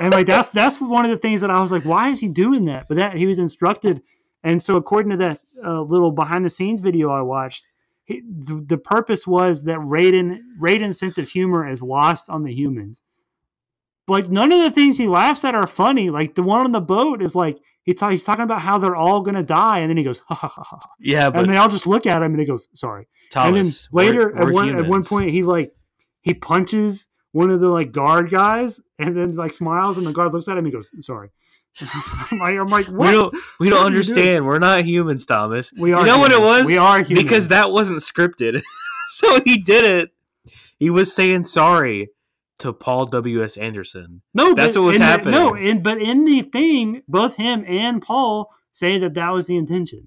and like that's that's one of the things that I was like, why is he doing that? But that he was instructed, and so according to that uh, little behind the scenes video I watched, he, the, the purpose was that Raiden Raiden's sense of humor is lost on the humans. Like none of the things he laughs at are funny. Like the one on the boat is like he ta- he's talking about how they're all gonna die, and then he goes ha ha ha ha, Yeah, but and they all just look at him and he goes sorry Thomas, and then we're- later we're at one at one point he like he punches one of the like guard guys and then like smiles and the guard looks at him and he goes sorry I'm like, I'm like we what don't we don't understand. We're not humans, Thomas. we are you know what it was? we are humans. because that wasn't scripted. so he did it. He was saying sorry to Paul W. S. Anderson. no that's but what was in the- happening. no in, but in the thing both him and Paul say that that was the intention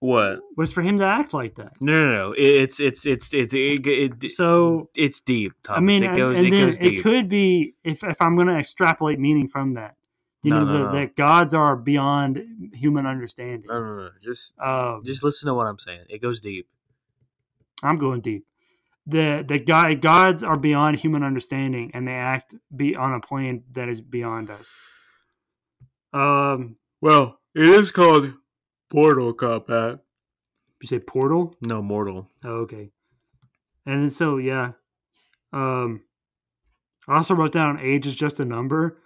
What? was for him to act like that No, no, no. It's it's it's it's it, it, so it's deep, Thomas. I mean it and- goes and, it then goes deep. it could be if if I'm going to extrapolate meaning from that You No, know no, the, no. that gods are beyond human understanding. No, no, no. Just Uh, just listen to what I'm saying. It goes deep. I'm going deep. The the god, gods are beyond human understanding, and they act be on a plane that is beyond us. Um, Well, it is called Portal Combat. you say portal? No, Mortal. Oh, okay. And then so yeah, um, I also wrote down age is just a number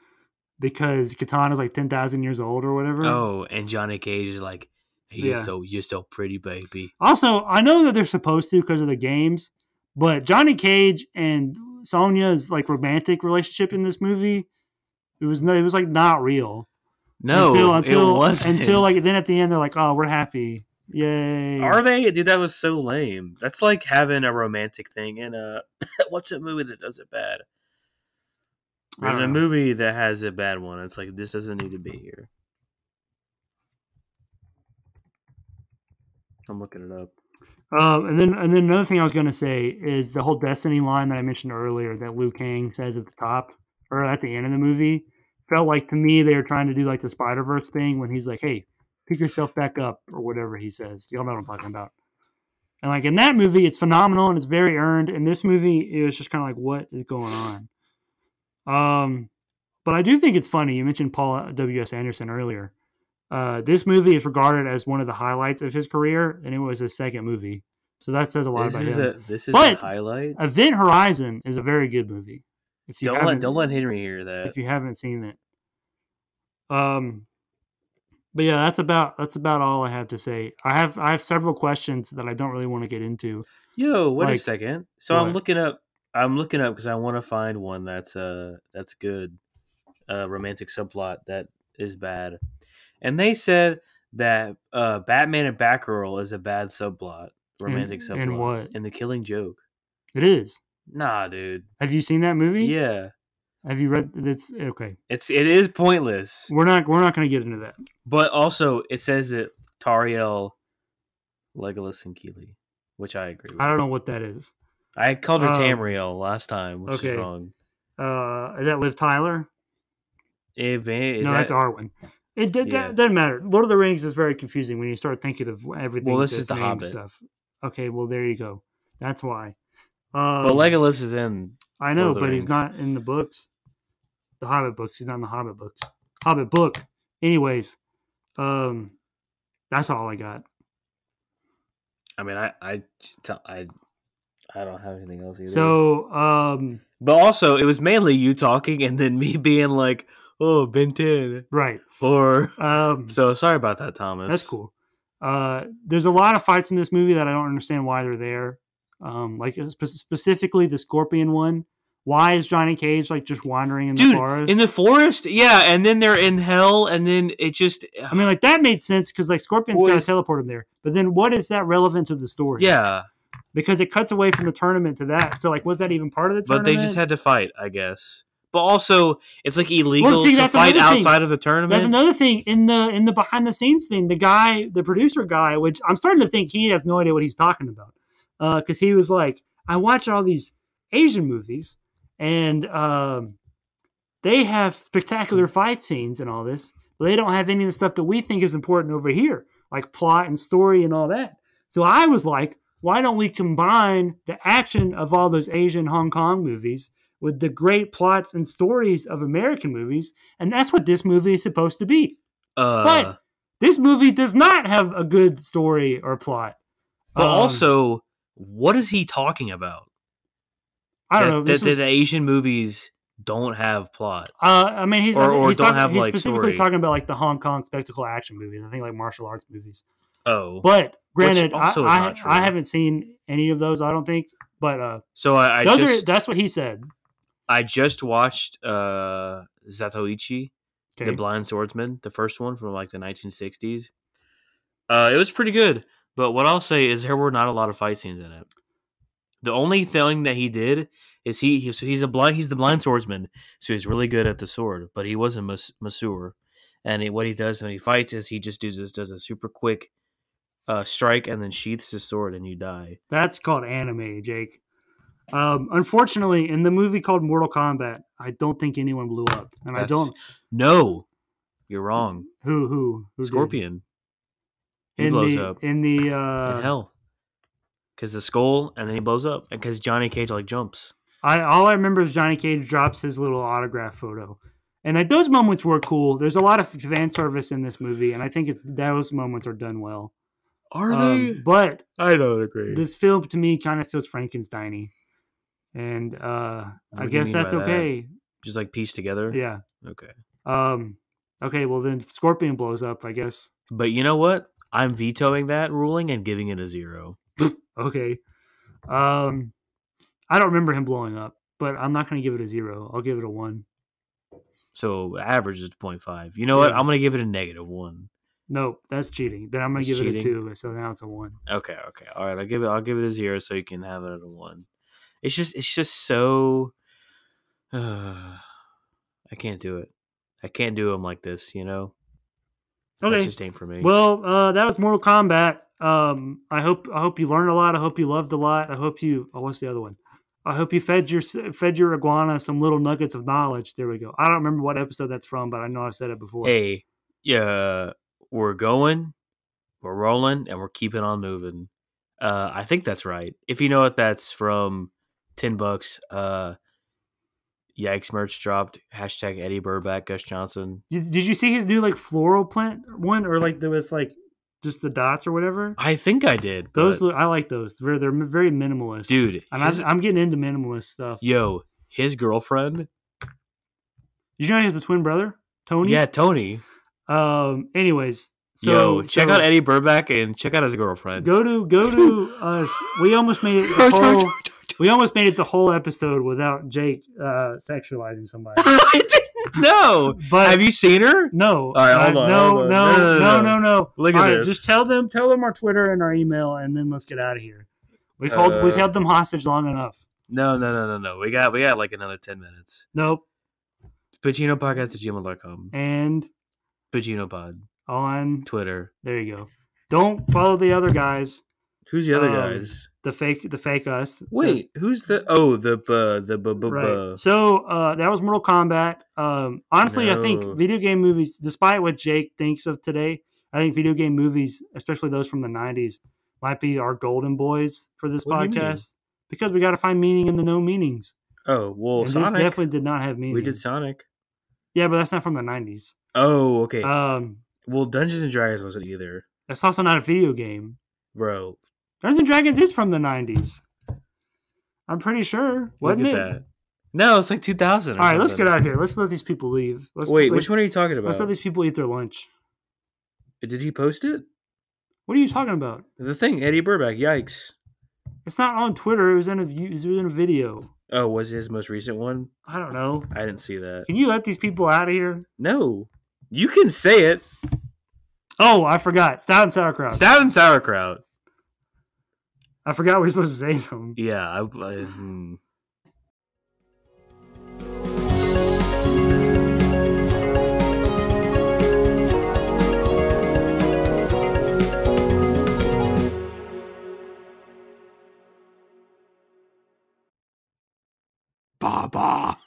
because Katana's like ten thousand years old or whatever. Oh, and Johnny Cage is like, he's Yeah. so you're so pretty, baby. Also, I know that they're supposed to because of the games, but Johnny Cage and Sonya's like romantic relationship in this movie, it was it was like not real. No, until until it wasn't. until like then at the end they're like, oh, we're happy, yay. Are they? Dude, that was so lame. That's like having a romantic thing in a what's a movie that does it bad? I There's a know. movie that has a bad one. It's like this doesn't need to be here. I'm looking it up. Um, and then and then another thing I was gonna say is the whole Destiny line that I mentioned earlier that Liu Kang says at the top or at the end of the movie felt like to me they were trying to do like the Spider Verse thing when he's like, "Hey, pick yourself back up" or whatever he says. Y'all know what I'm talking about. And like in that movie, it's phenomenal and it's very earned. In this movie, it was just kind of like, what is going on? Um, but I do think it's funny. You mentioned Paul W. S. Anderson earlier. Uh, this movie is regarded as one of the highlights of his career, and it was his second movie. So that says a lot This about is him. a this is But- a highlight. Event Horizon is a very good movie. If you Don't let don't let Henry hear that. if you haven't seen it. Um, but yeah, that's about that's about all I have to say. I have I have several questions that I don't really want to get into. Yo, wait a second. So I'm looking up. I'm looking up because I want to find one that's uh that's good, uh romantic subplot that is bad, and they said that uh Batman and Batgirl is a bad subplot, romantic In- subplot. and what? In the Killing Joke. It is. Nah, dude. Have you seen that movie? Yeah, Have you read? It's okay. it's it is pointless, We're not we're not going to get into that. but also it says that Tauriel, Legolas, and Kili, which I agree. with. I don't know what that is. I called her Um, Tamriel last time, which okay. is wrong. Uh, is that Liv Tyler? If, is no, that, that's Arwen. It d- Yeah. doesn't matter. Lord of the Rings is very confusing when you start thinking of everything. Well, this that's is The Hobbit. stuff. Okay, well there you go. That's why. Um, But Legolas is in. I know, Lord of the but he's not in the books. The Hobbit books. He's not in the Hobbit books. Hobbit book. Anyways, um, that's all I got. I mean, I, I, tell- I, I don't have anything else either. So, um, but also, it was mainly you talking, and then me being like, "Oh, Ben Ten," right. or Um, so. Sorry about that, Thomas. that's cool. Uh, there's a lot of fights in this movie that I don't understand why they're there. Um, like spe- specifically the Scorpion one. Why is Johnny Cage like just wandering in the Dude, forest? in the forest, yeah, and then they're in hell, and then it just, I mean, like that made sense because like Scorpion's Boy. got to teleport him there. But then, what is that relevant to the story? yeah, because it cuts away from the tournament to that. So like, was that even part of the but they just had to fight, I guess. But also, it's like illegal see, to fight another thing. outside of the tournament. That's another thing in the in the behind the scenes thing. The guy, the producer guy, which I'm starting to think he has no idea what he's talking about, because he was like, I watch all these Asian movies, and um, they have spectacular fight scenes and all this, but they don't have any of the stuff that we think is important over here, like plot and story and all that. So I was like, why don't we combine the action of all those Asian Hong Kong movies with the great plots and stories of American movies? And that's what this movie is supposed to be. uh, but this movie does not have a good story or plot. but Um, also, what is he talking about? I don't that, know. that, This that the Asian movies don't have plot. uh, I mean, he's, or- or he's, don't talking- have, he's like, specifically story. talking about like the Hong Kong spectacle action movies. I think like martial arts movies. Oh, But granted, I, I. I haven't seen any of those. I don't think. But uh, so I, I those are that's what he said. I just watched uh Zatoichi, Okay. the Blind Swordsman, the first one from like the 1960s. Uh, it was pretty good, but what I'll say is there were not a lot of fight scenes in it. The only thing that he did is he, he so he's a blind he's the blind swordsman, so he's really good at the sword, but he was a mas- masseur, and he, what he does when he fights is he just does this does a super quick uh, strike and then sheaths his sword and you die. That's called anime, Jake. Um, unfortunately, in the movie called Mortal Kombat, I don't think anyone blew up, and I don't. No, You're wrong. Who who who? Scorpion he in blows the, up in the uh in hell. Because the skull, and then he blows up, and because Johnny Cage like jumps. I all I remember is Johnny Cage drops his little autograph photo. And like those moments were cool. There's a lot of fan service in this movie, and I think it's those moments are done well. Are Um, but I don't agree. this film to me kind of feels Frankenstein and uh I guess that's by that? okay. Just like pieced together. Yeah. Okay. Um okay, well then Scorpion blows up, I guess. But you know what? I'm vetoing that ruling and giving it a zero. Okay. Um I don't remember him blowing up, but I'm not gonna give it a zero. I'll give it a one. So average is 0.5. You know what? I'm gonna give it a negative one. No, that's cheating. Then I'm gonna That's give it a two, so now it's a one. Okay, okay. All right, I'll give it I'll give it a zero so you can have it at a one. It's just it's just so I can't do it. I can't do them like this, you know? Okay. just ain't for me. Well, uh, that was Mortal Kombat. Um, I hope I hope you learned a lot. I hope you loved a lot. I hope you. Oh, what's the other one? I hope you fed your fed your iguana some little nuggets of knowledge. There we go. I don't remember what episode that's from, but I know I've said it before. hey, yeah, we're going, we're rolling, and we're keeping on moving. Uh, I think that's right. If you know what that's from, ten bucks. Uh, yikes! Merch dropped. Hashtag Eddy Burback, Gus Johnson. Did, did you see his new like floral plant one, or like there was like just the dots or whatever? I think I did. Those look, I like those. They're they're very minimalist, dude. I'm, his- I'm getting into minimalist stuff. yo, his girlfriend. Did you know he has a twin brother, Tony? Yeah, Tony. Um. Anyways, so yo, check so out Eddy Burback and check out his girlfriend. Go to go to us. We almost made it the whole. We almost made it the whole episode without Jake uh, sexualizing somebody. I didn't know. But Have you seen her? no, right, hold on, no, no, No, no, no. Look at All right, this. Just tell them, tell them our Twitter and our email, and then let's get out of here. We've held, we've Uh, held them hostage long enough. No, no, no, no, no. We got we got like another ten minutes. Nope. Pacino podcast at gmail.com. And Pacino pod. on Twitter. there you go. Don't follow the other guys. Who's the other Um, guys? The fake, the fake us. Wait, who's the oh the bu, the bu, bu, Right. bu. So uh, that was Mortal Kombat. Um, honestly, I think video game movies, despite what Jake thinks of today, I think video game movies, especially those from the '90s, might be our golden boys for this What do you mean? podcast because we got to find meaning in the no meanings. Oh well, and this Sonic. definitely did not have meaning. we did Sonic. yeah, but that's not from the '90s. Oh okay. Um, well, Dungeons and Dragons wasn't either, that's also not a video game. bro. Dungeons and Dragons is from the '90s. I'm pretty sure, Look wasn't at it? that. No, it's like 2000. All right, let's get out of here. Let's let these people leave. Let's Wait, let- which one are you talking about? Let's let these people eat their lunch. Did he post it? What are you talking about? The thing, Eddy Burback. Yikes. It's not on Twitter. It was in a it was in a video. Oh, was it his most recent one? I don't know. I didn't see that. Can you let these people out of here? No, you can say it. Oh, I forgot. Stout and sauerkraut. Stout and sauerkraut. I forgot we were supposed to say something. Yeah, I, I, hmm. Baba.